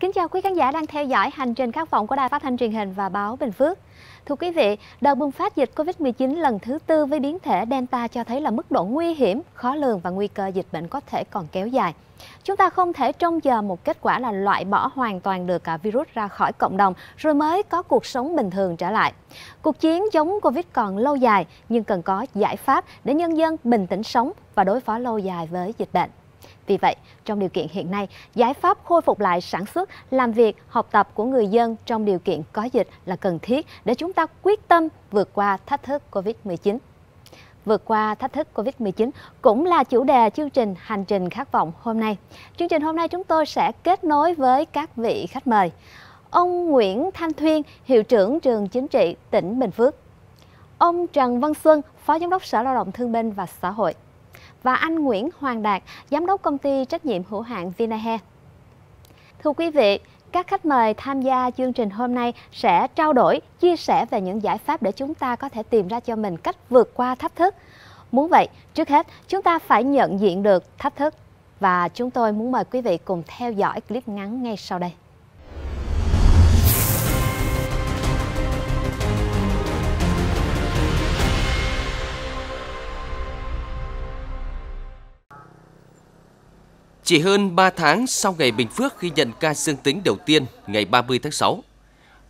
Kính chào quý khán giả đang theo dõi hành trình khát vọng của Đài Phát thanh truyền hình và báo Bình Phước. Thưa quý vị, đợt bùng phát dịch Covid-19 lần thứ tư với biến thể Delta cho thấy là mức độ nguy hiểm, khó lường và nguy cơ dịch bệnh có thể còn kéo dài. Chúng ta không thể trông chờ một kết quả là loại bỏ hoàn toàn được cả virus ra khỏi cộng đồng rồi mới có cuộc sống bình thường trở lại. Cuộc chiến chống Covid còn lâu dài nhưng cần có giải pháp để nhân dân bình tĩnh sống và đối phó lâu dài với dịch bệnh. Vì vậy, trong điều kiện hiện nay, giải pháp khôi phục lại sản xuất, làm việc, học tập của người dân trong điều kiện có dịch là cần thiết để chúng ta quyết tâm vượt qua thách thức Covid-19. Vượt qua thách thức Covid-19 cũng là chủ đề chương trình Hành trình khát vọng hôm nay. Chương trình hôm nay chúng tôi sẽ kết nối với các vị khách mời. Ông Nguyễn Thanh Thuyên, Hiệu trưởng trường Chính trị tỉnh Bình Phước. Ông Trần Văn Xuân, Phó Giám đốc Sở Lao động Thương binh và Xã hội và anh Nguyễn Hoàng Đạt, Giám đốc công ty trách nhiệm hữu hạn Vinahe. Thưa quý vị, các khách mời tham gia chương trình hôm nay sẽ trao đổi, chia sẻ về những giải pháp để chúng ta có thể tìm ra cho mình cách vượt qua thách thức. Muốn vậy, trước hết chúng ta phải nhận diện được thách thức và chúng tôi muốn mời quý vị cùng theo dõi clip ngắn ngay sau đây. Chỉ hơn 3 tháng sau ngày Bình Phước ghi nhận ca dương tính đầu tiên ngày 30 tháng 6,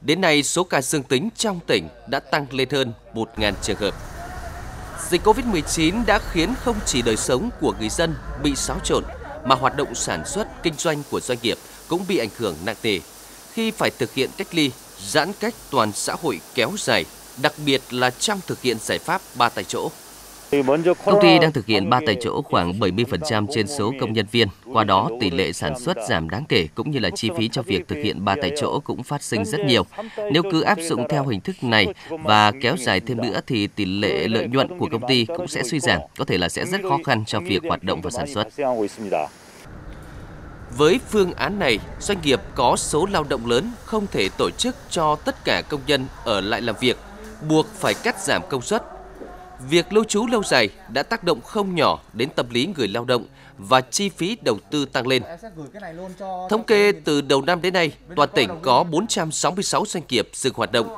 đến nay số ca dương tính trong tỉnh đã tăng lên hơn 1.000 trường hợp. Dịch Covid-19 đã khiến không chỉ đời sống của người dân bị xáo trộn, mà hoạt động sản xuất, kinh doanh của doanh nghiệp cũng bị ảnh hưởng nặng nề khi phải thực hiện cách ly, giãn cách toàn xã hội kéo dài, đặc biệt là trong thực hiện giải pháp ba tại chỗ. Công ty đang thực hiện 3 tại chỗ khoảng 70% trên số công nhân viên. Qua đó, tỷ lệ sản xuất giảm đáng kể cũng như là chi phí cho việc thực hiện 3 tại chỗ cũng phát sinh rất nhiều. Nếu cứ áp dụng theo hình thức này và kéo dài thêm nữa thì tỷ lệ lợi nhuận của công ty cũng sẽ suy giảm, có thể là sẽ rất khó khăn cho việc hoạt động và sản xuất. Với phương án này, doanh nghiệp có số lao động lớn không thể tổ chức cho tất cả công nhân ở lại làm việc, buộc phải cắt giảm công suất Việc lưu trú lâu dài đã tác động không nhỏ đến tâm lý người lao động và chi phí đầu tư tăng lên. Thống kê từ đầu năm đến nay, toàn tỉnh có 466 doanh nghiệp dừng hoạt động,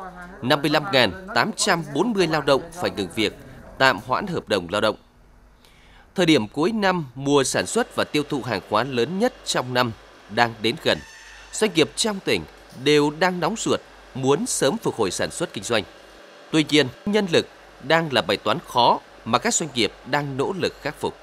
55.840 lao động phải ngừng việc, tạm hoãn hợp đồng lao động. Thời điểm cuối năm, mùa sản xuất và tiêu thụ hàng hóa lớn nhất trong năm đang đến gần. Doanh nghiệp trong tỉnh đều đang nóng ruột, muốn sớm phục hồi sản xuất kinh doanh. Tuy nhiên, nhân lực đang là bài toán khó mà các doanh nghiệp đang nỗ lực khắc phục.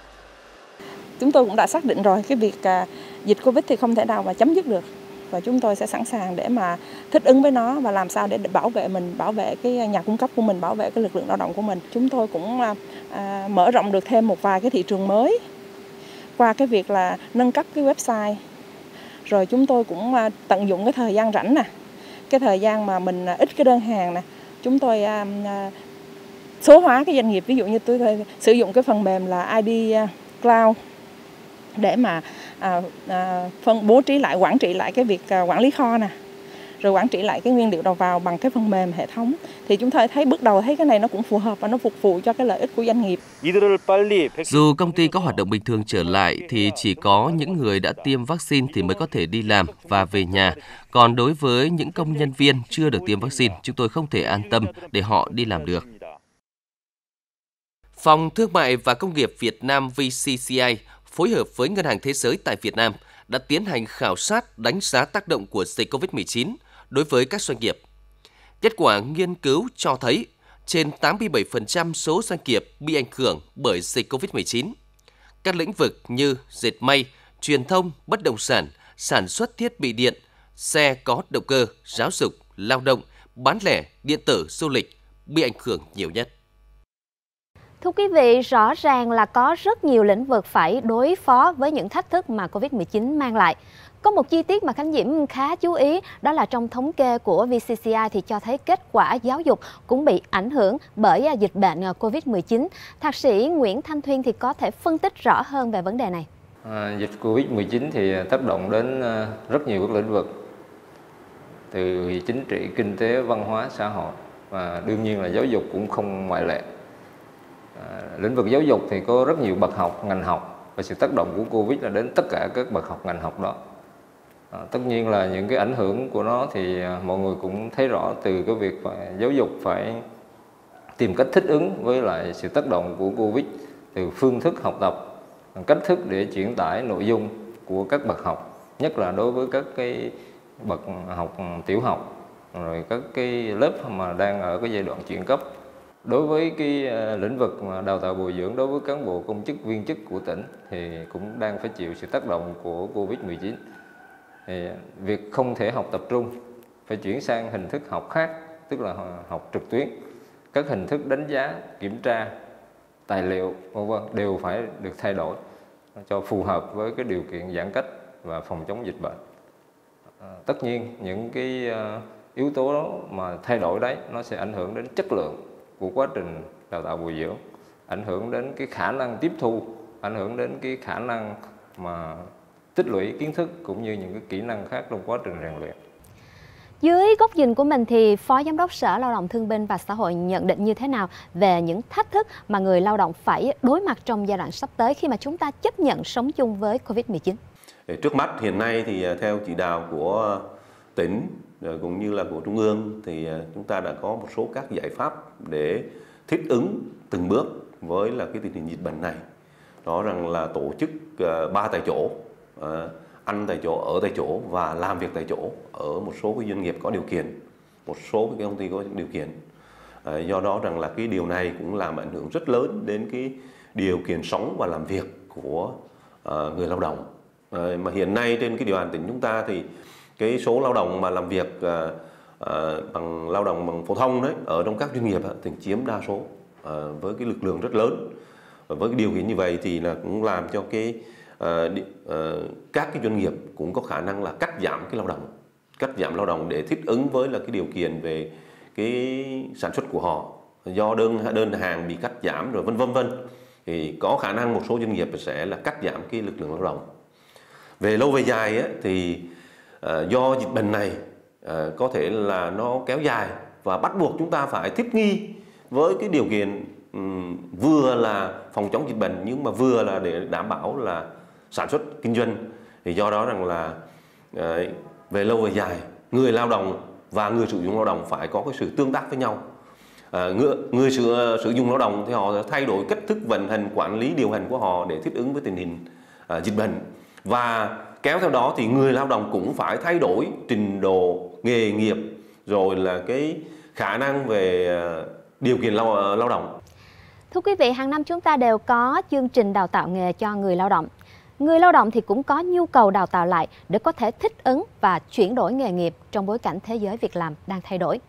Chúng tôi cũng đã xác định rồi cái việc à, dịch Covid thì không thể nào mà chấm dứt được và chúng tôi sẽ sẵn sàng để mà thích ứng với nó và làm sao để bảo vệ mình, bảo vệ cái nhà cung cấp của mình, bảo vệ cái lực lượng lao động của mình. Chúng tôi cũng à, à, mở rộng được thêm một vài cái thị trường mới qua cái việc là nâng cấp cái website. Rồi chúng tôi cũng à, tận dụng cái thời gian rảnh nè, cái thời gian mà mình à, ít cái đơn hàng nè, chúng tôi à, số hóa cái doanh nghiệp ví dụ như tôi sử dụng cái phần mềm là ID à, Cloud để mà à, à, phân bố trí lại quản trị lại cái việc à, quản lý kho nè rồi quản trị lại cái nguyên liệu đầu vào bằng cái phần mềm hệ thống thì chúng ta thấy bước đầu thấy cái này nó cũng phù hợp và nó phục vụ cho cái lợi ích của doanh nghiệp. Dù công ty có hoạt động bình thường trở lại thì chỉ có những người đã tiêm vaccine thì mới có thể đi làm và về nhà. Còn đối với những công nhân viên chưa được tiêm vaccine, chúng tôi không thể an tâm để họ đi làm được. Phòng Thương mại và Công nghiệp Việt Nam VCCI phối hợp với Ngân hàng Thế giới tại Việt Nam đã tiến hành khảo sát đánh giá tác động của dịch COVID-19 đối với các doanh nghiệp. Kết quả nghiên cứu cho thấy trên 87% số doanh nghiệp bị ảnh hưởng bởi dịch COVID-19. Các lĩnh vực như dệt may, truyền thông, bất động sản, sản xuất thiết bị điện, xe có động cơ, giáo dục, lao động, bán lẻ, điện tử, du lịch bị ảnh hưởng nhiều nhất. Thưa quý vị, rõ ràng là có rất nhiều lĩnh vực phải đối phó với những thách thức mà Covid-19 mang lại. Có một chi tiết mà Khánh Diễm khá chú ý đó là trong thống kê của VCCI thì cho thấy kết quả giáo dục cũng bị ảnh hưởng bởi à, dịch bệnh à, Covid-19. Thạc sĩ Nguyễn Thanh Thuyên thì có thể phân tích rõ hơn về vấn đề này. À, dịch Covid-19 thì tác động đến à, rất nhiều các lĩnh vực từ chính trị, kinh tế, văn hóa, xã hội và đương nhiên là giáo dục cũng không ngoại lệ. À, lĩnh vực giáo dục thì có rất nhiều bậc học ngành học. Và sự tác động của covid là đến tất cả các bậc học ngành học đó. À, tất nhiên là những cái ảnh hưởng của nó thì à, mọi người cũng thấy rõ từ cái việc phải giáo dục phải tìm cách thích ứng với lại sự tác động của Covid từ phương thức học tập, cách thức để chuyển tải nội dung của các bậc học, nhất là đối với các cái bậc học tiểu học rồi các cái lớp mà đang ở cái giai đoạn chuyển cấp đối với cái ờ, lĩnh vực mà đào tạo bồi dưỡng, đối với cán bộ, công chức, viên chức của tỉnh thì cũng đang phải chịu sự tác động của Covid-19 thì việc không thể học tập trung, phải chuyển sang hình thức học khác, tức là học trực tuyến. Các hình thức đánh giá, kiểm tra, tài liệu, vân vân, đều phải được thay đổi cho phù hợp với cái điều kiện giãn cách và phòng chống dịch bệnh. Ờ, tất nhiên những cái ờ, yếu tố đó mà thay đổi đấy, nó sẽ ảnh hưởng đến chất lượng của quá trình đào tạo bồi dưỡng ảnh hưởng đến cái khả năng tiếp thu ảnh hưởng đến cái khả năng mà tích lũy kiến thức cũng như những cái kỹ năng khác trong quá trình rèn luyện dưới góc nhìn của mình thì Phó Giám đốc Sở Lao động Thương binh và Xã hội nhận định như thế nào về những thách thức mà người lao động phải đối mặt trong giai đoạn sắp tới khi mà chúng ta chấp nhận sống chung với Covid-19? Trước mắt hiện nay thì à, theo chỉ đạo của tỉnh Ờ, cũng như là của trung ương thì ờ, chúng ta đã có một số các giải pháp để thích ứng từng bước với là cái tình hình dịch bệnh này. Đó rằng là tổ chức ờ, ba tại chỗ ăn tại chỗ, ở tại chỗ và làm việc tại chỗ ở một số cái doanh nghiệp có điều kiện, một số cái công ty có điều kiện do đó rằng là cái điều này cũng làm ảnh hưởng rất lớn đến cái điều kiện sống và làm việc của người lao động mà hiện nay trên cái địa bàn tỉnh chúng ta thì cái số lao động mà làm việc à, à, bằng lao động bằng phổ thông đấy ở trong các doanh nghiệp thì chiếm đa số à, với cái lực lượng rất lớn. Và với cái điều kiện như vậy thì là cũng làm cho cái à, đi, à, các cái doanh nghiệp cũng có khả năng là cắt giảm cái lao động cắt giảm lao động để thích ứng với là cái điều kiện về cái sản xuất của họ. Do đơn đơn hàng bị cắt giảm rồi vân vân vân thì có khả năng một số doanh nghiệp sẽ là cắt giảm cái lực lượng lao động. Về lâu về dài ấy, thì Ờ, do dịch bệnh này ờ, có thể là nó kéo dài và bắt buộc chúng ta phải thích nghi với cái điều kiện um, vừa là phòng chống dịch bệnh nhưng mà vừa là để đảm bảo là sản xuất kinh doanh. Thì do đó rằng là ờ, về lâu về dài người lao động và người sử dụng lao động phải có cái sự tương tác với nhau. À, người, người sử, sử dụng lao động thì họ thay đổi cách thức vận hành quản lý điều hành của họ để thích ứng với tình hình à, dịch bệnh. Và kéo theo đó thì người lao động cũng phải thay đổi trình độ nghề nghiệp rồi là cái khả năng về à, điều kiện lao, à, lao động. Thưa quý vị, hàng năm chúng ta đều có chương trình đào tạo nghề cho người lao động. Người lao động thì cũng có nhu cầu đào tạo lại để có thể thích ứng và chuyển đổi nghề nghiệp trong bối cảnh thế giới việc làm đang thay đổi.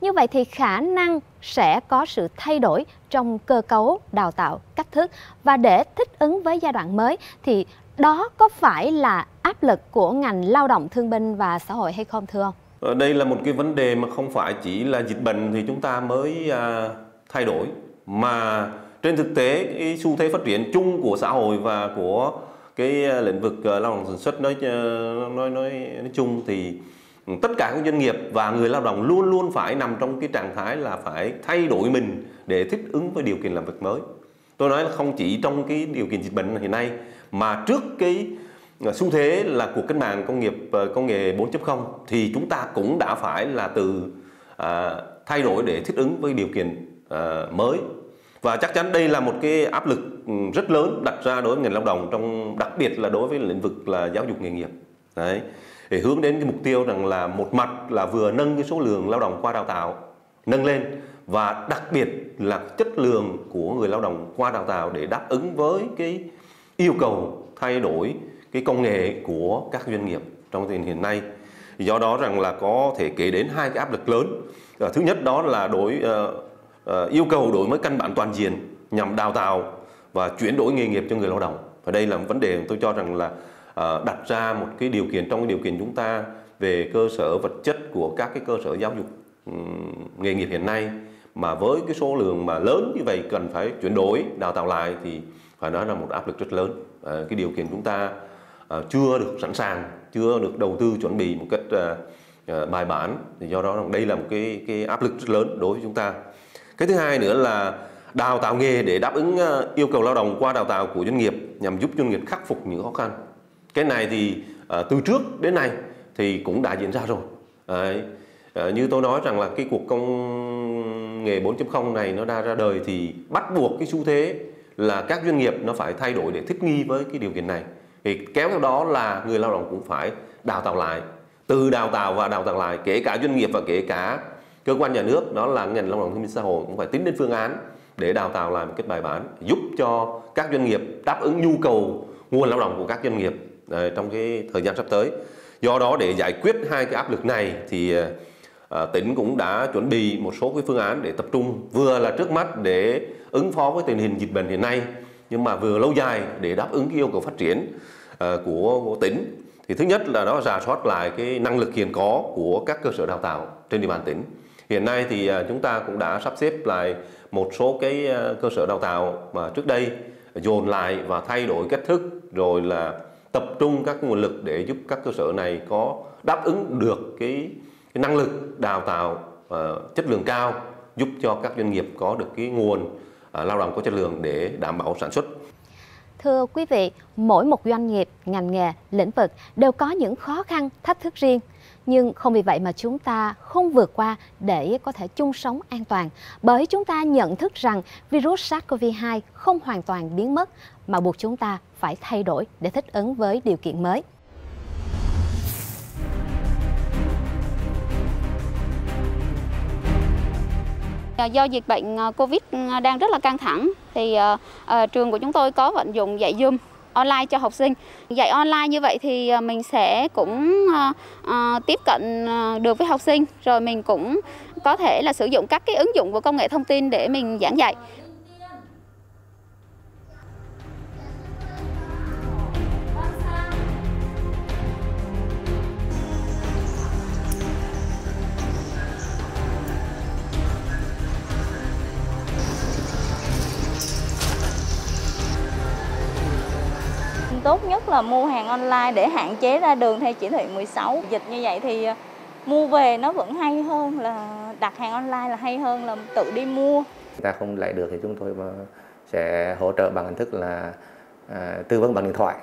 Như vậy thì khả năng sẽ có sự thay đổi trong cơ cấu đào tạo, cách thức. Và để thích ứng với giai đoạn mới thì đó có phải là áp lực của ngành lao động thương binh và xã hội hay không thưa ông? Ở đây là một cái vấn đề mà không phải chỉ là dịch bệnh thì chúng ta mới à, thay đổi mà trên thực tế cái xu thế phát triển chung của xã hội và của cái à, lĩnh vực à, lao động sản xuất nói à, nói nói nói chung thì tất cả các doanh nghiệp và người lao động luôn luôn phải nằm trong cái trạng thái là phải thay đổi mình để thích ứng với điều kiện làm việc mới tôi nói là không chỉ trong cái điều kiện dịch bệnh hiện nay mà trước cái à, xu thế là cuộc cách mạng công nghiệp ờ, công nghệ 4.0 thì chúng ta cũng đã phải là từ à, thay đổi để thích ứng với điều kiện à, mới. Và chắc chắn đây là một cái áp lực ừ, rất lớn đặt ra đối với ngành lao động trong đặc biệt là đối với lĩnh vực là giáo dục nghề nghiệp. Đấy để hướng đến cái mục tiêu rằng là một mặt là vừa nâng cái số lượng lao động qua đào tạo nâng lên và đặc biệt là chất lượng của người lao động qua đào tạo để đáp ứng với cái yêu cầu thay đổi cái công nghệ của các doanh nghiệp trong tình hình hiện nay. Do đó rằng là có thể kể đến hai cái áp lực lớn. Ờ, thứ nhất đó là đối uh, yêu cầu đổi mới căn bản toàn diện nhằm đào tạo và chuyển đổi nghề nghiệp cho người lao động. Và đây là một vấn đề tôi cho rằng là ờ, đặt ra một cái điều kiện trong cái điều kiện chúng ta về cơ sở vật chất của các cái cơ sở giáo dục nghề nghiệp hiện nay mà với cái số lượng mà lớn như vậy cần phải chuyển đổi đào tạo lại thì phải nói là một áp lực rất lớn. À, cái điều kiện chúng ta ờ, chưa được sẵn sàng chưa được đầu tư chuẩn bị một cách ờ, bài bản thì do đó đây là một cái cái áp lực rất lớn đối với chúng ta. Cái thứ hai nữa là đào tạo nghề để đáp ứng yêu cầu lao động qua đào tạo của doanh nghiệp nhằm giúp doanh nghiệp khắc phục những khó khăn. Cái này thì à, từ trước đến nay thì cũng đã diễn ra rồi. À, như tôi nói rằng là cái cuộc công nghề 4.0 này nó đã ra đời thì bắt buộc cái xu thế là các doanh nghiệp nó phải thay đổi để thích nghi với cái điều kiện này. Thì kéo theo đó là người lao động cũng phải đào tạo lại, từ đào tạo và đào tạo lại, kể cả doanh nghiệp và kể cả cơ quan nhà nước, đó là ngành lao động thương minh xã hội cũng phải tính đến phương án để đào tạo lại một cách bài bản giúp cho các doanh nghiệp đáp ứng nhu cầu nguồn lao động của các doanh nghiệp à, trong cái thời gian sắp tới. Do đó để giải quyết hai cái áp lực này thì à, Ờ, tỉnh cũng đã chuẩn bị một số cái phương án để tập trung. Vừa là trước mắt để ứng phó với tình hình dịch bệnh hiện nay nhưng mà vừa lâu dài để đáp ứng cái yêu cầu phát triển ờ, của, của tỉnh. Thì thứ nhất là nó rà soát lại cái năng lực hiện có của các cơ sở đào tạo trên địa bàn tỉnh. Hiện nay thì ờ, chúng ta cũng đã sắp xếp lại một số cái cơ sở đào tạo mà trước đây dồn lại và thay đổi cách thức rồi là tập trung các nguồn lực để giúp các cơ sở này có đáp ứng được cái, cái năng lực đào tạo uh, chất lượng cao giúp cho các doanh nghiệp có được cái nguồn uh, lao động có chất lượng để đảm bảo sản xuất Thưa quý vị, mỗi một doanh nghiệp, ngành nghề, lĩnh vực đều có những khó khăn, thách thức riêng. Nhưng không vì vậy mà chúng ta không vượt qua để có thể chung sống an toàn. Bởi chúng ta nhận thức rằng virus SARS-CoV-2 không hoàn toàn biến mất mà buộc chúng ta phải thay đổi để thích ứng với điều kiện mới. Dạ, do dịch bệnh ờ, Covid ờ, đang rất là căng thẳng thì ờ, trường của chúng tôi có vận dụng dạy Zoom online cho học sinh. Dạy online như vậy thì mình sẽ cũng tiếp cận được với học sinh rồi mình cũng có thể là sử dụng các cái ứng dụng của công nghệ thông tin để mình giảng dạy. Tốt nhất là mua hàng online để hạn chế ra đường theo chỉ thị 16. Dịch như vậy thì ờ, mua về nó vẫn hay hơn là đặt hàng online là hay hơn là tự đi mua. Ta không lại được thì chúng tôi sẽ hỗ trợ bằng hình thức là à, tư vấn bằng điện thoại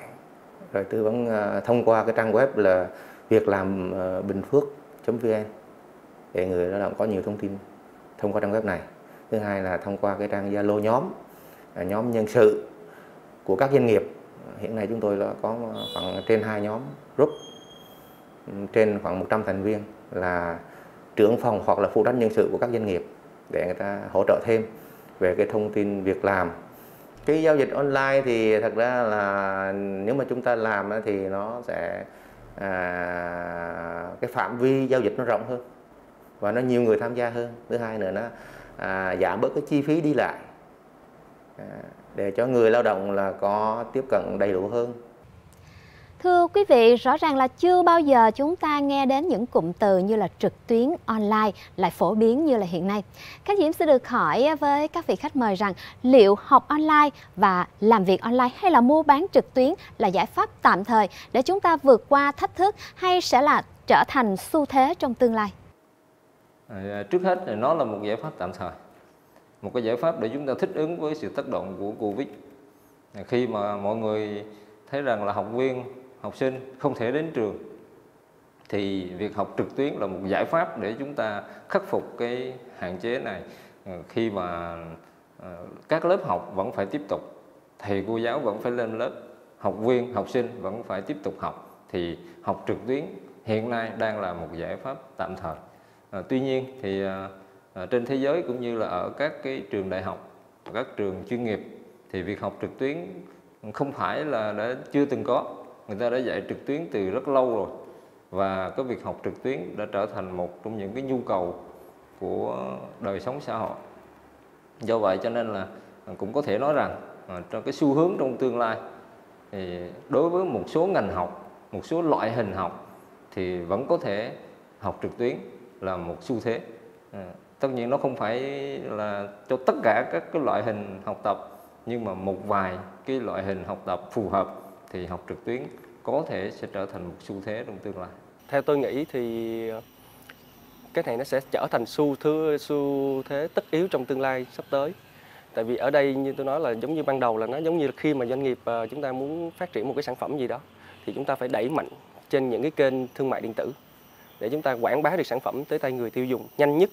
rồi tư vấn à, thông qua cái trang web là việc làm à, bình phước.vn để người lao động có nhiều thông tin thông qua trang web này. Thứ hai là thông qua cái trang Zalo nhóm à, nhóm nhân sự của các doanh nghiệp hiện nay chúng tôi là có khoảng trên hai nhóm group. Trên khoảng 100 thành viên là trưởng phòng hoặc là phụ trách nhân sự của các doanh nghiệp để người ta hỗ trợ thêm về cái thông tin việc làm. Cái giao dịch online thì thật ra là nếu mà chúng ta làm thì nó sẽ à, cái phạm vi giao dịch nó rộng hơn và nó nhiều người tham gia hơn. Thứ hai nữa nó à, giảm bớt cái chi phí đi lại. À, để cho người lao động là có tiếp cận đầy đủ hơn. Thưa quý vị, rõ ràng là chưa bao giờ chúng ta nghe đến những cụm từ như là trực tuyến, online lại phổ biến như là hiện nay. Các Diễm sẽ được hỏi với các vị khách mời rằng liệu học online và làm việc online hay là mua bán trực tuyến là giải pháp tạm thời để chúng ta vượt qua thách thức hay sẽ là trở thành xu thế trong tương lai? À, trước hết thì nó là một giải pháp tạm thời một cái giải pháp để chúng ta thích ứng với sự tác động của Covid. Khi mà mọi người thấy rằng là học viên, học sinh không thể đến trường thì việc học trực tuyến là một giải pháp để chúng ta khắc phục cái hạn chế này ờ, khi mà ờ, các lớp học vẫn phải tiếp tục thầy cô giáo vẫn phải lên lớp học viên học sinh vẫn phải tiếp tục học thì học trực tuyến hiện nay đang là một giải pháp tạm thời à, tuy nhiên thì à, à, trên thế giới cũng như là ở các cái trường đại học các trường chuyên nghiệp thì việc học trực tuyến không phải là đã chưa từng có. Người ta đã dạy trực tuyến từ rất lâu rồi và cái việc học trực tuyến đã trở thành một trong những cái nhu cầu của đời sống xã hội. Do vậy cho nên là cũng có thể nói rằng à, trong cái xu hướng trong tương lai thì đối với một số ngành học một số loại hình học thì vẫn có thể học trực tuyến là một xu thế. À, tất nhiên nó không phải là cho tất cả các cái loại hình học tập, nhưng mà một vài cái loại hình học tập phù hợp thì học trực tuyến có thể sẽ trở thành một xu thế trong tương lai. Theo tôi nghĩ thì cái này nó sẽ trở thành xu thế xu thế tất yếu trong tương lai sắp tới. Tại vì ở đây như tôi nói là giống như ban đầu là nó giống như khi mà doanh nghiệp ờ, chúng ta muốn phát triển một cái sản phẩm gì đó thì chúng ta phải đẩy mạnh trên những cái kênh thương mại điện tử để chúng ta quảng bá được sản phẩm tới tay người tiêu dùng nhanh nhất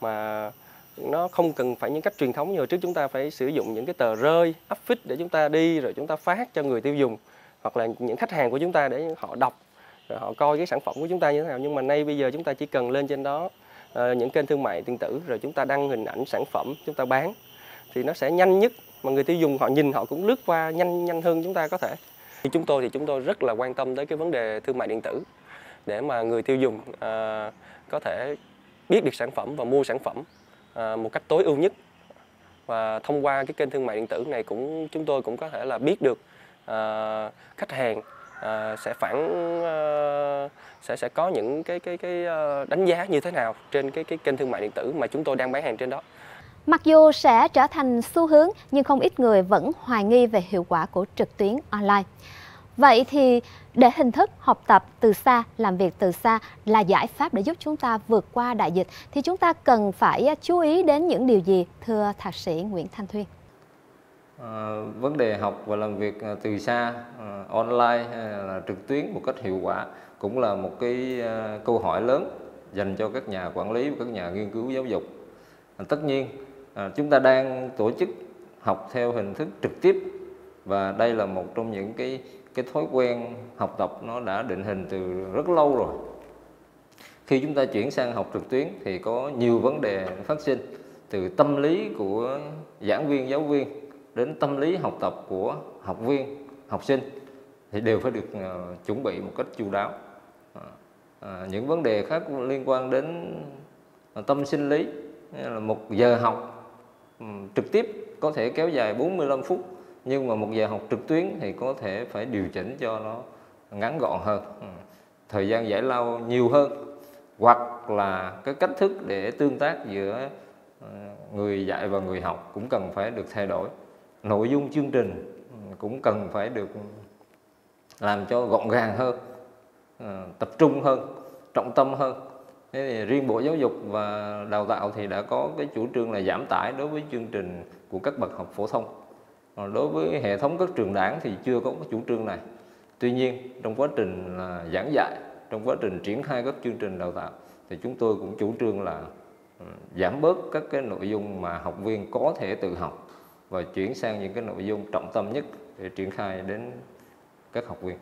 mà nó không cần phải những cách truyền thống như hồi trước chúng ta phải sử dụng những cái tờ rơi áp phích để chúng ta đi rồi chúng ta phát cho người tiêu dùng hoặc là những khách hàng của chúng ta để họ đọc rồi họ coi cái sản phẩm của chúng ta như thế nào. Nhưng mà nay bây giờ chúng ta chỉ cần lên trên đó uh, những kênh thương mại điện tử rồi chúng ta đăng hình ảnh sản phẩm chúng ta bán thì nó sẽ nhanh nhất mà người tiêu dùng họ nhìn họ cũng lướt qua nhanh nhanh hơn chúng ta có thể. Thì chúng tôi thì chúng tôi rất là quan tâm tới cái vấn đề thương mại điện tử để mà người tiêu dùng uh, có thể biết được sản phẩm và mua sản phẩm à, một cách tối ưu nhất và thông qua cái kênh thương mại điện tử này cũng chúng tôi cũng có thể là biết được à, khách hàng à, sẽ phản à, sẽ sẽ có những cái cái cái à, đánh giá như thế nào trên cái cái kênh thương mại điện tử mà chúng tôi đang bán hàng trên đó. Mặc dù sẽ trở thành xu hướng nhưng không ít người vẫn hoài nghi về hiệu quả của trực tuyến online. Vậy thì để hình thức học tập từ xa, làm việc từ xa là giải pháp để giúp chúng ta vượt qua đại dịch thì chúng ta cần phải à, chú ý đến những điều gì thưa thạc sĩ Nguyễn Thanh Thuyên? À, vấn đề học và làm việc à, từ xa, ờ, online hay là trực tuyến một cách hiệu quả cũng là một cái à, câu hỏi lớn dành cho các nhà quản lý và các nhà nghiên cứu giáo dục. À, tất nhiên à, chúng ta đang tổ chức học theo hình thức trực tiếp và đây là một trong những cái cái thói quen học tập nó đã định hình từ rất lâu rồi. Khi chúng ta chuyển sang học trực tuyến thì có nhiều vấn đề phát sinh từ tâm lý của giảng viên giáo viên đến tâm lý học tập của học viên học sinh thì đều phải được uh, chuẩn bị một cách chu đáo. À, những vấn đề khác liên quan đến tâm sinh lý là một giờ học um, trực tiếp có thể kéo dài 45 phút nhưng mà một giờ học trực tuyến thì có thể phải điều chỉnh cho nó ngắn gọn hơn. Ừ. Thời gian giải lao nhiều hơn. Hoặc là cái cách thức để tương tác giữa ờ, người dạy và người học cũng cần phải được thay đổi. Nội dung chương trình ừ, cũng cần phải được làm cho gọn gàng hơn ờ, tập trung hơn, trọng tâm hơn. Thế thì riêng bộ giáo dục và đào tạo thì đã có cái chủ trương là giảm tải đối với chương trình của các bậc học phổ thông còn đối với hệ thống các trường đảng thì chưa có cái chủ trương này tuy nhiên, trong quá trình là giảng dạy, trong quá trình triển khai các chương trình đào tạo, thì chúng tôi cũng chủ trương là ừ, giảm bớt các cái nội dung mà học viên có thể tự học và chuyển sang những cái nội dung trọng tâm nhất để triển khai đến các học viên.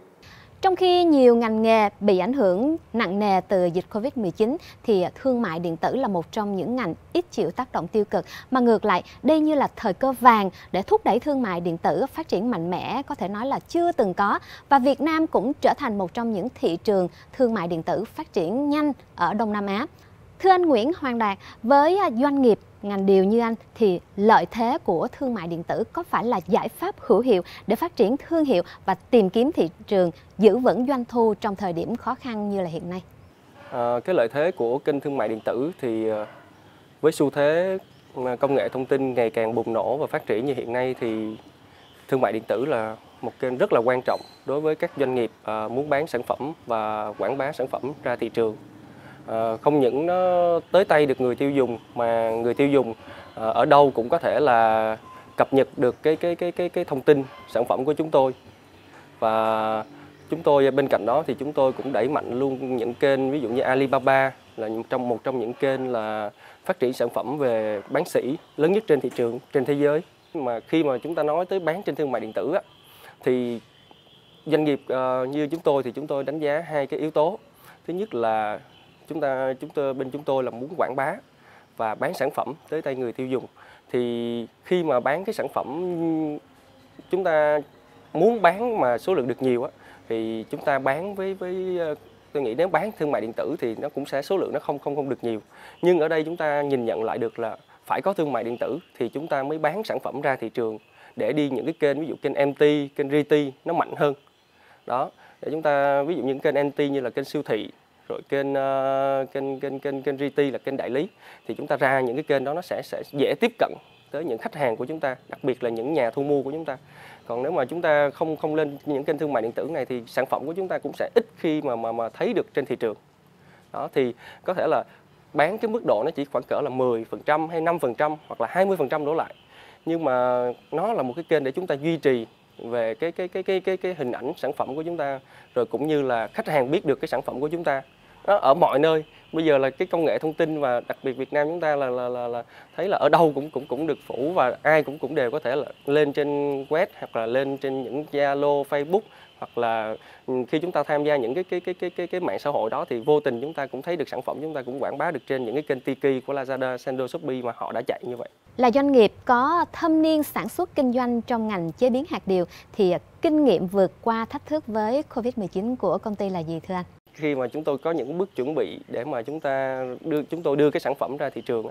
Trong khi nhiều ngành nghề bị ảnh hưởng nặng nề từ dịch Covid-19 thì thương mại điện tử là một trong những ngành ít chịu tác động tiêu cực mà ngược lại, đây như là thời cơ vàng để thúc đẩy thương mại điện tử phát triển mạnh mẽ, có thể nói là chưa từng có và Việt Nam cũng trở thành một trong những thị trường thương mại điện tử phát triển nhanh ở Đông Nam Á. Thưa anh Nguyễn Hoàng Đạt, với à, doanh nghiệp ngành điều như anh thì lợi thế của thương mại điện tử có phải là giải pháp hữu hiệu để phát triển thương hiệu và tìm kiếm thị trường giữ vững doanh thu trong thời điểm khó khăn như là hiện nay? À, cái lợi thế của kênh thương mại điện tử thì à, với xu thế công nghệ thông tin ngày càng bùng nổ và phát triển như hiện nay thì thương mại điện tử là một kênh rất là quan trọng đối với các doanh nghiệp à, muốn bán sản phẩm và quảng bá sản phẩm ra thị trường Ờ, không những nó tới tay được người tiêu dùng mà người tiêu dùng ờ, ở đâu cũng có thể là cập nhật được cái cái cái cái cái thông tin sản phẩm của chúng tôi. Và chúng tôi bên cạnh đó thì chúng tôi cũng đẩy mạnh luôn những kênh ví dụ như Alibaba là trong một trong những kênh là phát triển sản phẩm về bán sỉ lớn nhất trên thị trường trên thế giới. Mà khi mà chúng ta nói tới bán trên thương mại điện tử á, thì doanh nghiệp uh, như chúng tôi thì chúng tôi đánh giá hai cái yếu tố. Thứ nhất là chúng ta chúng tôi bên chúng tôi là muốn quảng bá và bán sản phẩm tới tay người tiêu dùng. Thì khi mà bán cái sản phẩm chúng ta muốn bán mà số lượng được nhiều á thì chúng ta bán với với tôi nghĩ nếu bán thương mại điện tử thì nó cũng sẽ số lượng nó không không không được nhiều. Nhưng ở đây chúng ta nhìn nhận lại được là phải có thương mại điện tử thì chúng ta mới bán sản phẩm ra thị trường để đi những cái kênh ví dụ kênh MT, kênh RT nó mạnh hơn. Đó để chúng ta ví dụ những kênh MT như là kênh siêu thị rồi kênh uh, kênh kênh kênh kênh RT là kênh đại lý. Thì chúng ta ra những cái kênh đó nó sẽ sẽ dễ tiếp cận tới những khách hàng của chúng ta đặc biệt là những nhà thu mua của chúng ta. Còn nếu mà chúng ta không không lên những kênh thương mại điện tử này thì sản phẩm của chúng ta cũng sẽ ít khi mà mà mà thấy được trên thị trường. Đó thì có thể là bán cái mức độ nó chỉ khoảng cỡ là 10% hay 5% hoặc là 20% đổ lại. Nhưng mà nó là một cái kênh để chúng ta duy trì về cái cái cái cái cái cái hình ảnh sản phẩm của chúng ta rồi cũng như là khách hàng biết được cái sản phẩm của chúng ta. Đó, ở mọi nơi. Bây giờ là cái công nghệ thông tin và đặc biệt Việt Nam chúng ta là là là, là thấy là ở đâu cũng cũng cũng được phủ và ai cũng cũng đều có thể là lên trên web hoặc là lên trên những Zalo, Facebook hoặc là ừ, khi chúng ta tham gia những cái cái cái cái cái cái mạng xã hội đó thì vô tình chúng ta cũng thấy được sản phẩm chúng ta cũng quảng bá được trên những cái kênh Tiki của Lazada, Sendo, Shopee mà họ đã chạy như vậy. Là doanh nghiệp có thâm niên sản xuất kinh doanh trong ngành chế biến hạt điều thì kinh nghiệm vượt qua thách thức với Covid-19 của công ty là gì thưa anh? Khi mà chúng tôi có những bước chuẩn bị để mà chúng ta đưa chúng tôi đưa cái sản phẩm ra thị trường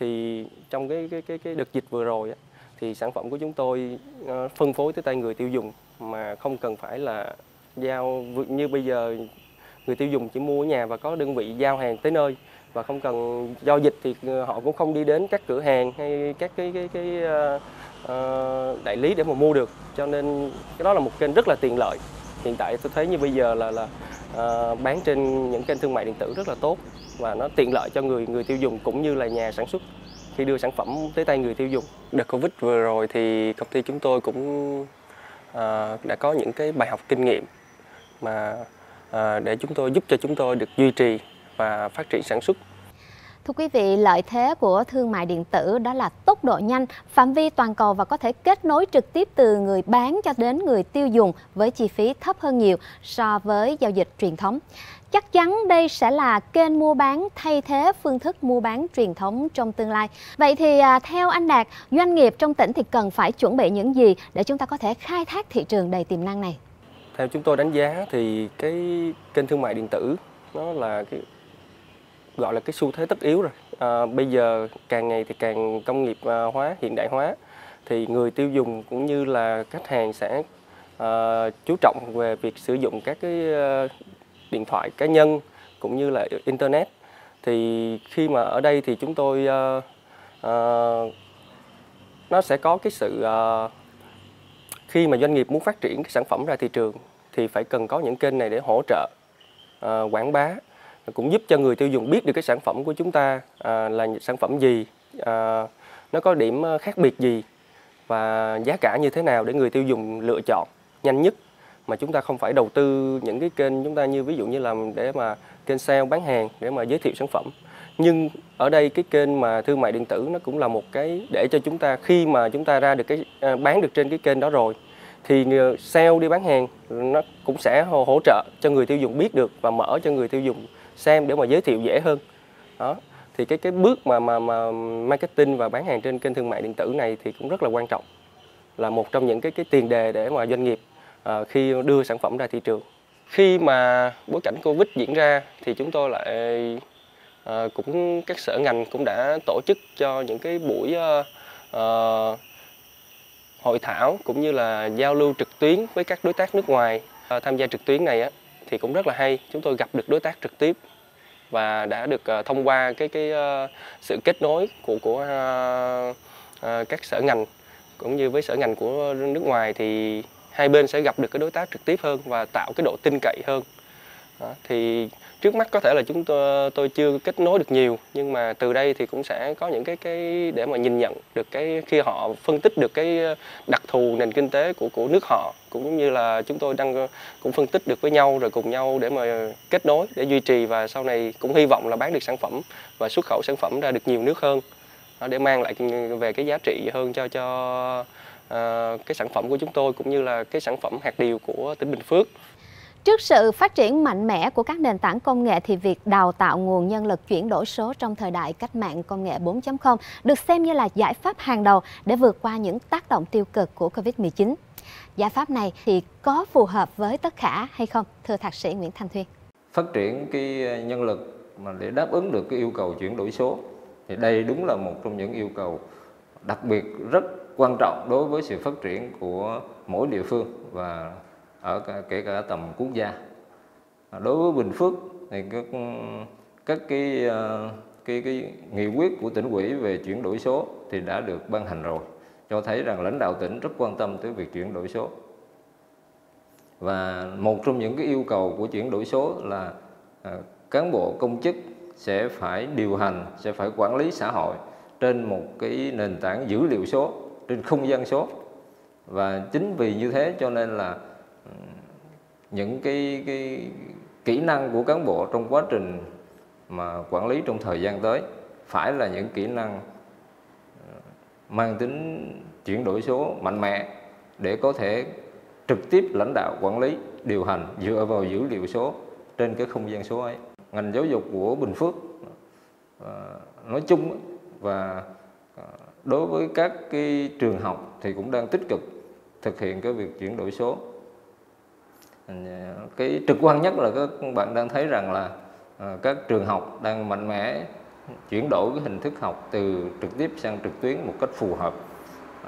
thì trong cái cái cái cái đợt dịch vừa rồi thì sản phẩm của chúng tôi ờ, phân phối tới tay người tiêu dùng mà không cần phải là giao như bây giờ người tiêu dùng chỉ mua ở nhà và có đơn vị giao hàng tới nơi và không cần giao dịch thì ờ, họ cũng không đi đến các cửa hàng hay các cái cái cái uh, đại lý để mà mua được cho nên cái đó là một kênh rất là tiện lợi hiện tại tôi thấy như bây giờ là là uh, bán trên những kênh thương mại điện tử rất là tốt và nó tiện lợi cho người người tiêu dùng cũng như là nhà sản xuất khi đưa sản phẩm tới tay người tiêu dùng. Đợt Covid vừa rồi thì công ty chúng tôi cũng Ờ, đã có những cái bài học kinh nghiệm mà ờ, để chúng tôi giúp cho chúng tôi được duy trì và phát triển sản xuất Thưa quý vị, lợi thế của thương mại điện tử đó là tốc độ nhanh, phạm vi toàn cầu và có thể kết nối trực tiếp từ người bán cho đến người tiêu dùng với chi phí thấp hơn nhiều so với giao dịch truyền thống. Chắc chắn đây sẽ là kênh mua bán thay thế phương thức mua bán truyền thống trong tương lai. Vậy thì à, theo anh Đạt, doanh nghiệp trong tỉnh thì cần phải chuẩn bị những gì để chúng ta có thể khai thác thị trường đầy tiềm năng này? Theo chúng tôi đánh giá thì cái kênh thương mại điện tử nó là cái gọi là cái xu thế tất yếu rồi. À, bây giờ càng ngày thì càng công nghiệp à, hóa, hiện đại hóa thì người tiêu dùng cũng như là khách hàng sẽ uh, chú trọng về việc sử dụng các cái uh, điện thoại cá nhân cũng như là internet. Thì khi mà ở đây thì chúng tôi uh, uh, nó sẽ có cái sự uh, khi mà doanh nghiệp muốn phát triển cái sản phẩm ra thị trường thì phải cần có những kênh này để hỗ trợ uh, quảng bá cũng giúp cho người tiêu dùng biết được cái sản phẩm của chúng ta uh, là sản phẩm gì uh, nó có điểm khác biệt gì và giá cả như thế nào để người tiêu dùng lựa chọn nhanh nhất mà chúng ta không phải đầu tư những cái kênh chúng ta như ví dụ như làm để mà kênh sale bán hàng để mà giới thiệu sản phẩm. Nhưng ở đây cái kênh mà thương mại điện tử nó cũng là một cái để cho chúng ta khi mà chúng ta ra được cái à, bán được trên cái kênh đó rồi thì sale đi bán hàng nó cũng sẽ hỗ trợ cho người tiêu dùng biết được và mở cho người tiêu dùng xem để mà giới thiệu dễ hơn. Đó thì cái cái bước mà mà mà marketing và bán hàng trên kênh thương mại điện tử này thì cũng rất là quan trọng là một trong những cái cái tiền đề để mà doanh nghiệp Ờ, khi đưa sản phẩm ra thị trường. Khi mà bối cảnh covid diễn ra thì chúng tôi lại à, cũng các sở ngành cũng đã tổ chức cho những cái buổi à, à, hội thảo cũng như là giao lưu trực tuyến với các đối tác nước ngoài. À, tham gia trực tuyến này á thì cũng rất là hay. Chúng tôi gặp được đối tác trực tiếp và đã được à, thông qua cái cái à, sự kết nối của của à, à, các sở ngành. Cũng như với sở ngành của nước ngoài thì hai bên sẽ gặp được cái đối tác trực tiếp hơn và tạo cái độ tin cậy hơn. Đó, thì trước mắt có thể là chúng tôi tôi chưa kết nối được nhiều nhưng mà từ đây thì cũng sẽ có những cái cái để mà nhìn nhận được cái khi họ phân tích được cái ờ, đặc thù nền kinh tế của của nước họ cũng như là chúng tôi đang ờ, cũng phân tích được với nhau rồi cùng nhau để mà kết nối để duy trì và sau này cũng hy vọng là bán được sản phẩm và xuất khẩu sản phẩm ra được nhiều nước hơn ờ, để mang lại ừ, về cái giá trị hơn cho cho uh, cái sản phẩm của chúng tôi cũng như là cái sản phẩm hạt điều của tỉnh Bình Phước. Trước sự phát triển mạnh mẽ của các nền tảng công nghệ thì việc đào tạo nguồn nhân lực chuyển đổi số trong thời đại cách mạng công nghệ 4.0 được xem như là giải pháp hàng đầu để vượt qua những tác động tiêu cực của Covid-19. Giải pháp này thì có phù hợp với tất cả hay không? Thưa Thạc sĩ Nguyễn Thanh Thuyên. Phát triển cái nhân lực mà để đáp ứng được cái yêu cầu chuyển đổi số thì đây đúng là một trong những yêu cầu đặc biệt rất quan trọng đối với sự phát triển của mỗi địa phương và ở cả, kể cả tầm quốc gia. Đối với Bình Phước thì các các cái ờ, cái cái nghị quyết của tỉnh ủy về chuyển đổi số thì đã được ban hành rồi cho thấy rằng lãnh đạo tỉnh rất quan tâm tới việc chuyển đổi số. Và một trong những cái yêu cầu của chuyển đổi số là à, cán bộ công chức sẽ phải điều hành sẽ phải quản lý xã hội trên một cái nền tảng dữ liệu số trên không gian số. Và chính vì như thế cho nên là ừ, những cái cái kỹ năng của cán bộ trong quá trình mà quản lý trong thời gian tới phải là những kỹ năng ừ, mang tính chuyển đổi số mạnh mẽ để có thể trực tiếp lãnh đạo, quản lý, điều hành dựa vào dữ liệu số trên cái không gian số ấy. Ngành giáo dục của Bình Phước ờ, nói chung và đối với các cái trường học thì cũng đang tích cực thực hiện cái việc chuyển đổi số. Ờ, cái trực quan nhất là các bạn đang thấy rằng là ờ, các trường học đang mạnh mẽ chuyển đổi cái hình thức học từ trực tiếp sang trực tuyến một cách phù hợp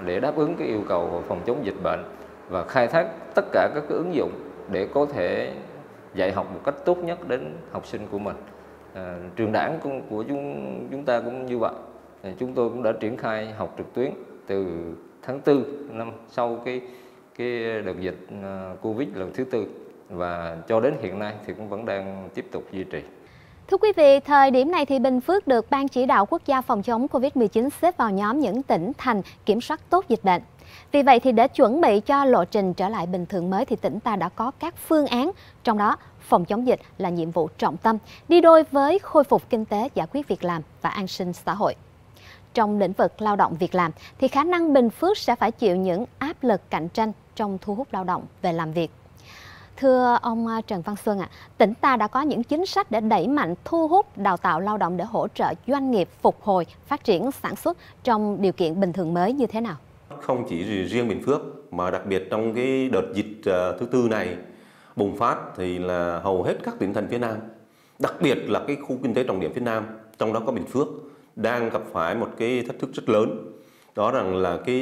để đáp ứng cái yêu cầu phòng chống dịch bệnh và khai thác tất cả các cái ứng dụng để có thể dạy học một cách tốt nhất đến học sinh của mình. À, trường đảng của chúng chúng ta cũng như vậy chúng tôi cũng đã triển khai học trực tuyến từ tháng 4 năm sau cái cái đợt dịch à, Covid lần thứ tư và cho đến hiện nay thì cũng vẫn đang tiếp tục duy trì. Thưa quý vị, thời điểm này thì Bình Phước được Ban chỉ đạo quốc gia phòng chống Covid-19 xếp vào nhóm những tỉnh thành kiểm soát tốt dịch bệnh. Vì vậy thì để chuẩn bị cho lộ trình trở lại bình thường mới thì tỉnh ta đã có các phương án, trong đó phòng chống dịch là nhiệm vụ trọng tâm, đi đôi với khôi phục kinh tế, giải quyết việc làm và an sinh xã hội. Trong lĩnh vực lao động việc làm thì khả năng Bình Phước sẽ phải chịu những áp lực cạnh tranh trong thu hút lao động về làm việc. Thưa ông à, Trần Văn Xuân ạ, à, tỉnh ta đã có những chính sách để đẩy mạnh thu hút đào tạo lao động để hỗ trợ doanh nghiệp phục hồi, phát triển sản xuất trong điều kiện bình thường mới như thế nào? Không chỉ riêng Bình Phước mà đặc biệt trong cái đợt dịch à, thứ tư này bùng phát thì là hầu hết các tỉnh thành phía Nam, đặc biệt là cái khu kinh tế trọng điểm phía Nam, trong đó có Bình Phước đang gặp phải một cái thách thức rất lớn. Đó rằng là cái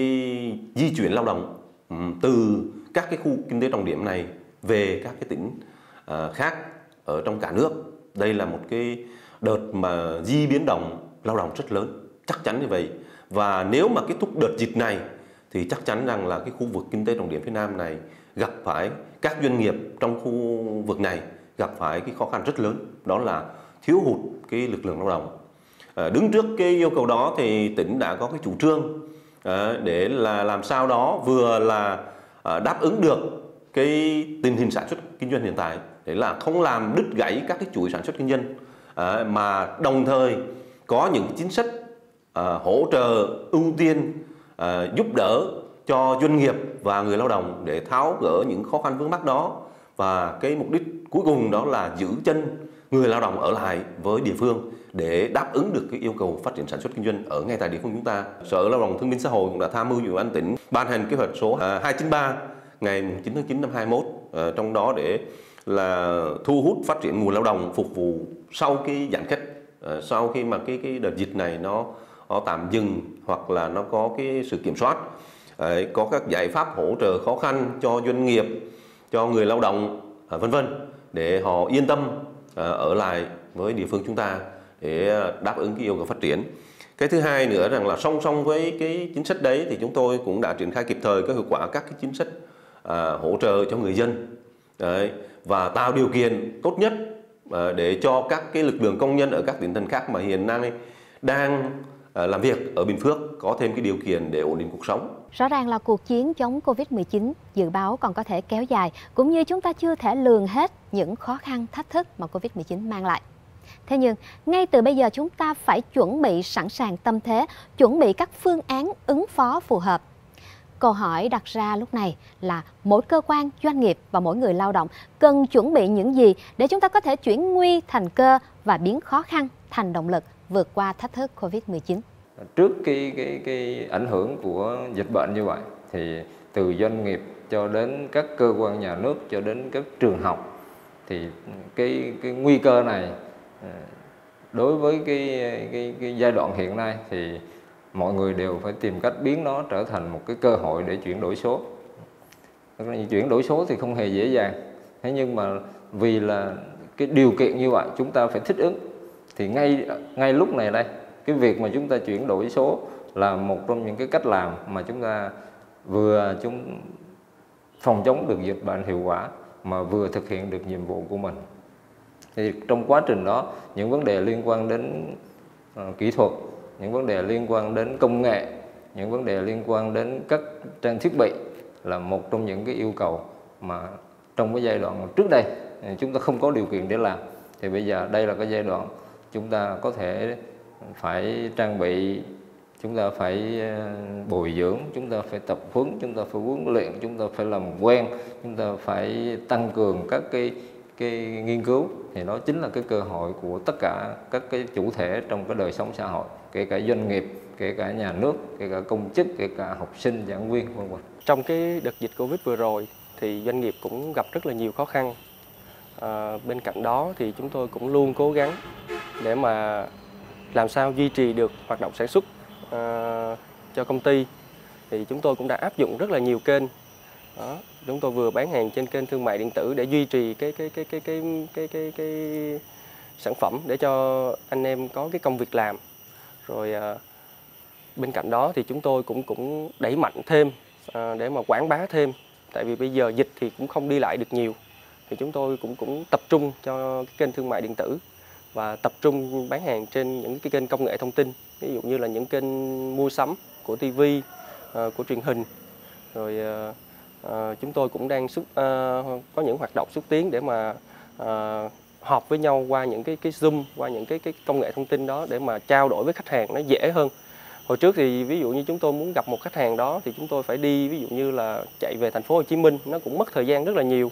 di chuyển lao động ừ, từ các cái khu kinh tế trọng điểm này về các cái tỉnh à, khác ở trong cả nước đây là một cái đợt mà di biến động lao động rất lớn, chắc chắn như vậy và nếu mà kết thúc đợt dịch này thì chắc chắn rằng là cái khu vực kinh tế trọng điểm phía Nam này gặp phải các doanh nghiệp trong khu vực này gặp phải cái khó khăn rất lớn, đó là thiếu hụt cái lực lượng lao động Ờ, đứng trước cái yêu cầu đó thì tỉnh đã có cái chủ trương ờ, để là làm sao đó vừa là ờ, đáp ứng được cái tình hình sản xuất kinh doanh hiện tại, để là không làm đứt gãy các cái chuỗi sản xuất kinh doanh mà đồng thời có những chính sách hỗ trợ, ưu tiên giúp đỡ cho doanh nghiệp và người lao động để tháo gỡ những khó khăn vướng mắc đó. Và cái mục đích cuối cùng đó là giữ chân người lao động ở lại với địa phương để đáp ứng được cái yêu cầu phát triển sản xuất kinh doanh ở ngay tại địa phương chúng ta. Sở Lao động Thương binh Xã hội cũng đã tham mưu ủy ban tỉnh ban hành kế hoạch số à, 293 ngày 9 tháng 9 năm 21 à, trong đó để là thu hút phát triển nguồn lao động phục vụ sau cái giãn cách à, sau khi mà cái cái đợt dịch này nó nó tạm dừng hoặc là nó có cái sự kiểm soát có các giải pháp hỗ trợ khó khăn cho doanh nghiệp, cho người lao động vân vân để họ yên tâm ở lại với địa phương chúng ta để ờ, đáp ứng cái yêu cầu phát triển cái thứ hai nữa rằng là song song với cái chính sách đấy thì chúng tôi cũng đã triển khai kịp thời có hiệu quả các cái chính sách à, hỗ trợ cho người dân đấy, và tạo điều kiện tốt nhất à, để cho các cái lực lượng công nhân ở các tỉnh thành khác mà hiện nay đang à, làm việc ở Bình Phước có thêm cái điều kiện để ổn định cuộc sống. Rõ ràng là cuộc chiến chống Covid-19 dự báo còn có thể kéo dài, cũng như chúng ta chưa thể lường hết những khó khăn, thách thức mà Covid-19 mang lại. Thế nhưng, ngay từ bây giờ chúng ta phải chuẩn bị sẵn sàng tâm thế, chuẩn bị các phương án ứng phó phù hợp Câu hỏi đặt ra lúc này là mỗi cơ quan, doanh nghiệp và mỗi người lao động cần chuẩn bị những gì để chúng ta có thể chuyển nguy thành cơ và biến khó khăn thành động lực vượt qua thách thức Covid-19. Trước cái, cái, cái ảnh hưởng của dịch bệnh như vậy thì từ doanh nghiệp cho đến các cơ quan nhà nước cho đến các trường học thì cái cái nguy cơ này Ờ, đối với cái cái, cái giai đoạn hiện nay thì mọi người đều phải tìm cách biến nó trở thành một cái cơ hội để chuyển đổi số. Chuyển đổi số thì không hề dễ dàng. Thế nhưng mà vì là cái điều kiện như vậy chúng ta phải thích ứng. Thì ngay ngay lúc này đây cái việc mà chúng ta chuyển đổi số là một trong những cái cách làm mà chúng ta vừa chúng phòng chống được dịch bệnh hiệu quả mà vừa thực hiện được nhiệm vụ của mình thì trong quá trình đó những vấn đề liên quan đến uh, kỹ thuật những vấn đề liên quan đến công nghệ những vấn đề liên quan đến các trang thiết bị là một trong những cái yêu cầu mà trong cái giai đoạn trước đây ờ, chúng ta không có điều kiện để làm. Thì bây giờ đây là cái giai đoạn chúng ta có thể phải trang bị chúng ta phải ờ, bồi dưỡng chúng ta phải tập huấn chúng ta phải huấn luyện chúng ta phải làm quen chúng ta phải tăng cường các cái cái nghiên cứu thì đó chính là cái cơ hội của tất cả các cái chủ thể trong cái đời sống xã hội kể cả doanh nghiệp kể cả nhà nước kể cả công chức kể cả học sinh giảng viên vân vân. Trong cái đợt dịch covid vừa rồi thì doanh nghiệp cũng gặp rất là nhiều khó khăn. À, bên cạnh đó thì chúng tôi cũng luôn cố gắng để mà làm sao duy trì được hoạt động sản xuất à, cho công ty. Thì chúng tôi cũng đã áp dụng rất là nhiều kênh đó chúng tôi vừa bán hàng trên kênh thương mại điện tử để duy trì cái cái cái cái cái cái cái, cái sản phẩm để cho anh em có cái công việc làm. Rồi à, bên cạnh đó thì chúng tôi cũng cũng đẩy mạnh thêm à, để mà quảng bá thêm. Tại vì bây giờ dịch thì cũng không đi lại được nhiều. Thì chúng tôi cũng cũng tập trung cho cái kênh thương mại điện tử và tập trung bán hàng trên những cái kênh công nghệ thông tin. Ví dụ như là những kênh mua sắm của TV, à, của truyền hình. Rồi à, uh, chúng tôi cũng đang xúc, uh, có những hoạt động xúc tiến để mà uh, họp với nhau qua những cái cái zoom qua những cái cái công nghệ thông tin đó để mà trao đổi với khách hàng nó dễ hơn. Hồi trước thì ví dụ như chúng tôi muốn gặp một khách hàng đó thì chúng tôi phải đi ví dụ như là chạy về thành phố Hồ Chí Minh nó cũng mất thời gian rất là nhiều.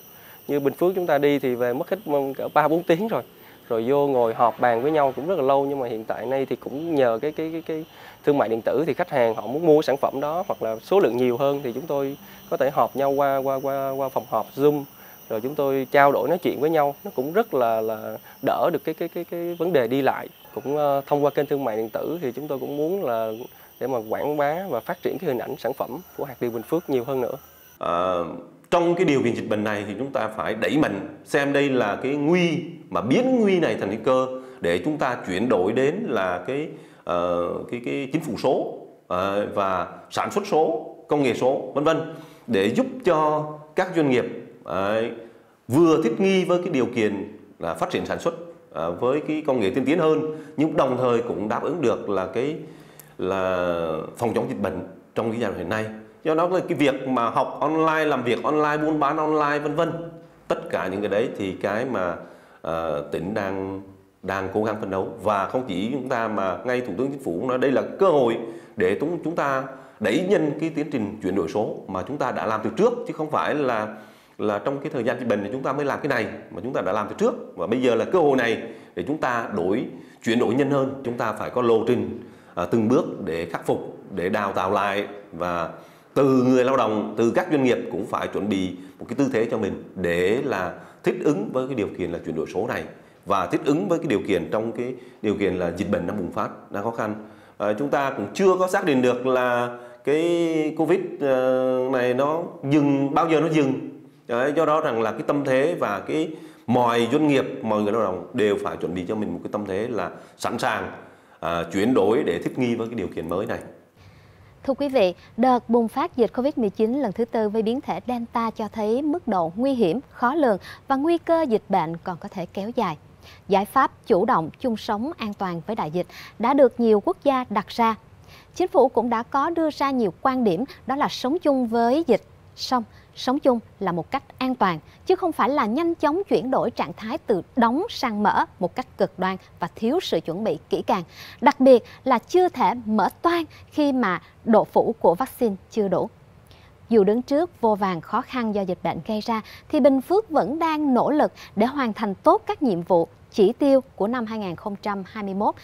Như Bình Phước chúng ta đi thì về mất hết cỡ ba bốn tiếng rồi rồi vô ngồi họp bàn với nhau cũng rất là lâu nhưng mà hiện tại nay thì cũng nhờ cái cái cái, cái thương mại điện tử thì khách hàng họ muốn mua sản phẩm đó hoặc là số lượng nhiều hơn thì chúng tôi có thể họp nhau qua qua qua qua phòng họp Zoom rồi chúng tôi trao đổi nói chuyện với nhau nó cũng rất là là đỡ được cái cái cái cái vấn đề đi lại cũng uh, thông qua kênh thương mại điện tử thì chúng tôi cũng muốn là để mà quảng bá và phát triển cái hình ảnh sản phẩm của hạt điều Bình Phước nhiều hơn nữa. À, trong cái điều kiện dịch bệnh này thì chúng ta phải đẩy mạnh xem đây là cái nguy mà biến nguy này thành cái cơ để chúng ta chuyển đổi đến là cái uh, cái cái chính phủ số uh, và sản xuất số công nghệ số vân vân để giúp cho các doanh nghiệp uh, vừa thích nghi với cái điều kiện là phát triển sản xuất uh, với cái công nghệ tiên tiến hơn nhưng đồng thời cũng đáp ứng được là cái là phòng chống dịch bệnh trong cái giai đoạn hiện nay do đó là cái việc mà học online làm việc online buôn bán online vân vân. Tất cả những cái đấy thì cái mà uh, tỉnh đang đang cố gắng phấn đấu. Và không chỉ chúng ta mà ngay thủ tướng chính phủ cũng nói đây là cơ hội để chúng chúng ta đẩy nhanh cái tiến trình chuyển đổi số mà chúng ta đã làm từ trước chứ không phải là là trong cái thời gian dịch bệnh thì chúng ta mới làm cái này mà chúng ta đã làm từ trước. Và bây giờ là cơ hội này để chúng ta đổi chuyển đổi nhanh hơn. Chúng ta phải có lộ trình à, từng bước để khắc phục để đào tạo lại và từ người lao động từ các doanh nghiệp cũng phải chuẩn bị một cái tư thế cho mình để là thích ứng với cái điều kiện là chuyển đổi số này và thích ứng với cái điều kiện trong cái điều kiện là dịch bệnh đang bùng phát đang khó khăn. À, chúng ta cũng chưa có xác định được là cái covid ờ, này nó dừng bao giờ nó dừng. Đấy, do đó rằng là cái tâm thế và cái mọi doanh nghiệp mọi người lao động đều phải chuẩn bị cho mình một cái tâm thế là sẵn sàng à, chuyển đổi để thích nghi với cái điều kiện mới này. Thưa quý vị, đợt bùng phát dịch COVID-19 lần thứ tư với biến thể Delta cho thấy mức độ nguy hiểm, khó lường và nguy cơ dịch bệnh còn có thể kéo dài. Giải pháp chủ động chung sống an toàn với đại dịch đã được nhiều quốc gia đặt ra. Chính phủ cũng đã có đưa ra nhiều quan điểm đó là sống chung với dịch, xong sống chung là một cách an toàn, chứ không phải là nhanh chóng chuyển đổi trạng thái từ đóng sang mở một cách cực đoan và thiếu sự chuẩn bị kỹ càng. Đặc biệt là chưa thể mở toan khi mà độ phủ của vaccine chưa đủ. Dù đứng trước vô vàng khó khăn do dịch bệnh gây ra, thì Bình Phước vẫn đang nỗ lực để hoàn thành tốt các nhiệm vụ, chỉ tiêu của năm 2021.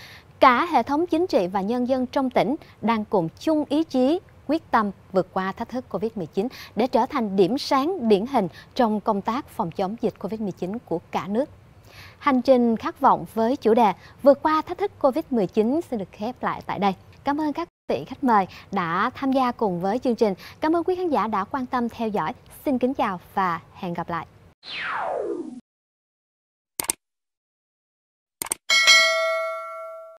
Cả hệ thống chính trị và nhân dân trong tỉnh đang cùng chung ý chí, quyết tâm vượt qua thách thức Covid-19 để trở thành điểm sáng điển hình trong công tác phòng chống dịch Covid-19 của cả nước. Hành trình khát vọng với chủ đề vượt qua thách thức Covid-19 sẽ được khép lại tại đây. Cảm ơn các vị khách mời đã tham gia cùng với chương trình. Cảm ơn quý khán giả đã quan tâm theo dõi. Xin kính chào và hẹn gặp lại.